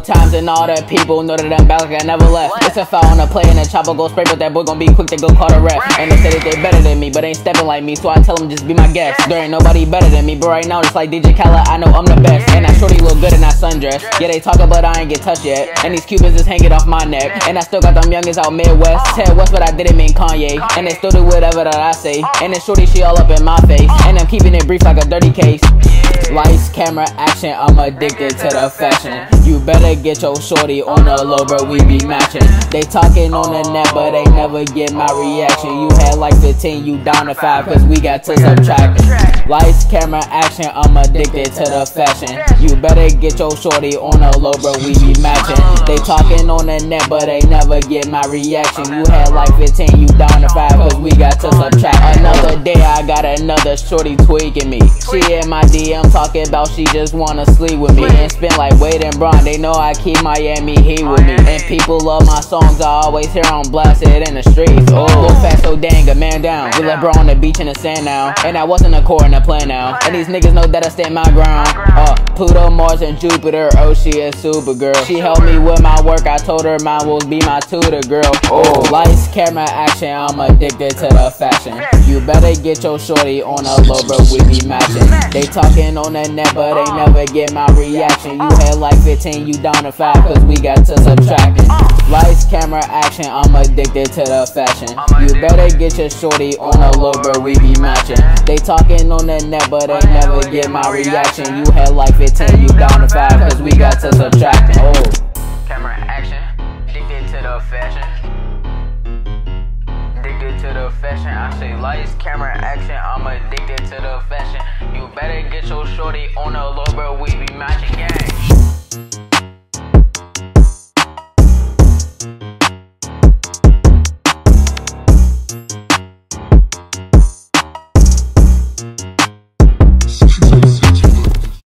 times and all the people know that I'm back like I never left. It's a foul on the play and the chopper go spray, but that boy gon' be quick to go call the ref. And they say that they better than me, but ain't stepping like me, so I tell them just be my guest. There ain't nobody better than me, but right now it's like DJ Khaled, I know I'm the best. And that shorty look good in that sundress. Yeah, they talk about I ain't get touched yet. And these Cubans is hanging off my neck. And I still got them youngins out Midwest. Oh. Ted West, but I didn't mean Kanye. And they still do whatever that I say. Oh. And then shorty, she all up in my face. Oh. And I'm keeping it brief like a dirty case. Lights, camera, action, I'm addicted to the fashion. You better get your shorty on the low, bro, we be matching. They talking on the net, but they never get my reaction. You had like 15, you down to 5, cause we got to subtract. Lights, camera, action, I'm addicted to the fashion. You better get your shorty on the low, bro, we be matching. They talking on the net, but they never get my reaction. You had like 15, you down to 5, got another shorty tweaking me. She in my DM talking about she just wanna sleep with me and spin like Wade and Bron. They know I keep Miami Heat with me. And people love my songs, I always hear on blasted in the streets. Oh, look fast so dang, a man down. We left bro on the beach in the sand now. And I wasn't a core in the plan now. And these niggas know that I stand my ground. Uh, Pluto, Mars, and Jupiter. Oh, she a super girl. She helped me with my work. I told her mine will be my tutor, girl. Oh, lights, camera, action. I'm addicted to the fashion. You better get your shorty on a low, bro. We be matching. They talking on the net, but they never get my reaction. You had like 15, you down to 5, cause we got to subtract it. Lights, camera, action, I'm addicted to the fashion. You better get your shorty on a low, bro, we be matching. They talking on the net, but they never get my reaction. You had like 15, you down to 5, cause we got to subtract it. Oh. Fashion. I say lights, camera action. I'm addicted to the